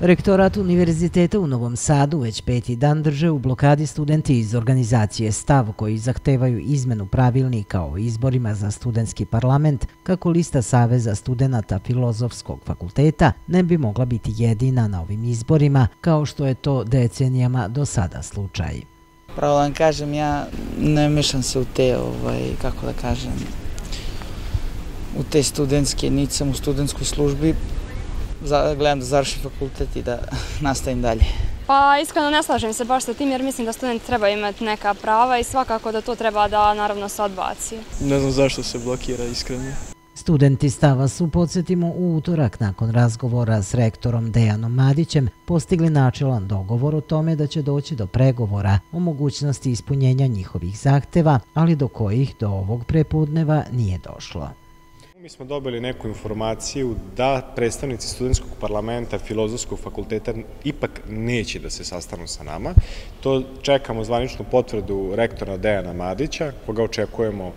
Rektorat Univerziteta u Novom Sadu već peti dan drže u blokadi studenti iz organizacije Stav koji zahtevaju izmenu pravilnika o izborima za studentski parlament kako lista Saveza studenta Filozofskog fakulteta ne bi mogla biti jedina na ovim izborima kao što je to decenijama do sada slučaj. Pravo da vam kažem, ja ne mešam se u te, ovaj, kako da kažem, u te studentske, niti sam u studentskoj službi, za, gledam da završim fakultet i da nastavim dalje. Pa iskreno ne slažem se baš sa tim jer mislim da studenti treba imati neka prava i svakako da to treba da naravno se odbaci. Ne znam zašto se blokira iskreno. Studenti stava su, podsjetimo, u utorak nakon razgovora s rektorom Dejanom Madićem postigli načelan dogovor o tome da će doći do pregovora o mogućnosti ispunjenja njihovih zahteva, ali do kojih do ovog prepodneva nije došlo. Mi smo dobili neku informaciju da predstavnici studentskog parlamenta Filozofskog fakulteta ipak neće da se sastanu sa nama. To čekamo zvaničnu potvrdu rektora Dejana Madića, koga očekujemo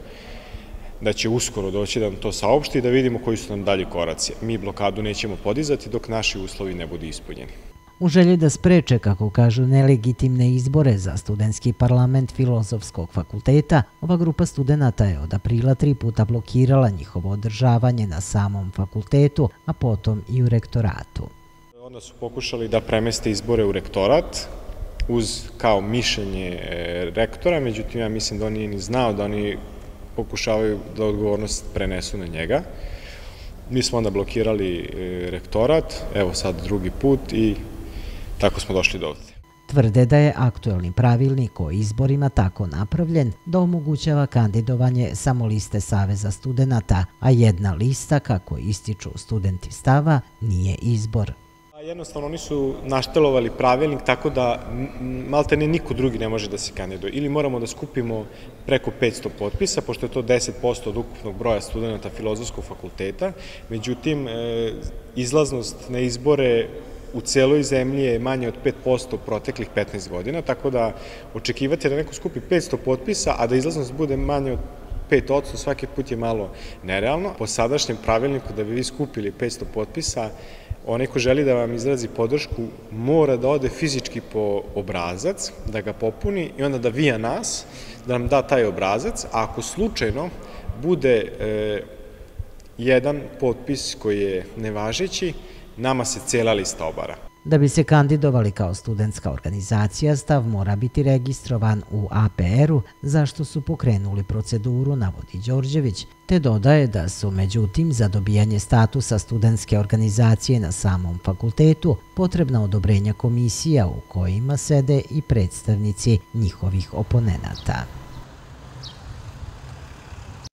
da će uskoro doći da nam to saopšti i da vidimo koji su nam dalji koraci. Mi blokadu nećemo podizati dok naši uslovi ne budu ispunjeni. U želji da spreče, kako kažu, nelegitimne izbore za studentski parlament Filozofskog fakulteta, ova grupa studenta je od aprila tri puta blokirala njihovo održavanje na samom fakultetu, a potom i u rektoratu. Onda su pokušali da premeste izbore u rektorat, uz kao mišljenje e, rektora, međutim ja mislim da on nije ni znao da oni pokušavaju da odgovornost prenesu na njega. Mi smo onda blokirali e, rektorat, evo sad drugi put i tako smo došli do ovde. Tvrde da je aktuelni pravilnik o izborima tako napravljen da omogućava kandidovanje samo liste Saveza studenta, a jedna lista, kako ističu studenti stava, nije izbor. Jednostavno, oni su naštelovali pravilnik tako da malte ne niko drugi ne može da se kandiduje. Ili moramo da skupimo preko 500 potpisa, pošto je to 10% od ukupnog broja studenta Filozofskog fakulteta. Međutim, e, izlaznost na izbore u celoj zemlji je manje od 5% proteklih 15 godina, tako da očekivati da neko skupi 500 potpisa, a da izlaznost bude manje od 5 svaki put je malo nerealno. Po sadašnjem pravilniku da bi vi skupili 500 potpisa, onaj ko želi da vam izrazi podršku mora da ode fizički po obrazac, da ga popuni i onda da vija nas, da nam da taj obrazac, a ako slučajno bude e, jedan potpis koji je nevažeći, nama se cela lista obara. Da bi se kandidovali kao studentska organizacija, stav mora biti registrovan u APR-u, zašto su pokrenuli proceduru, navodi Đorđević, te dodaje da su, međutim, za dobijanje statusa studentske organizacije na samom fakultetu potrebna odobrenja komisija u kojima sede i predstavnici njihovih oponenata.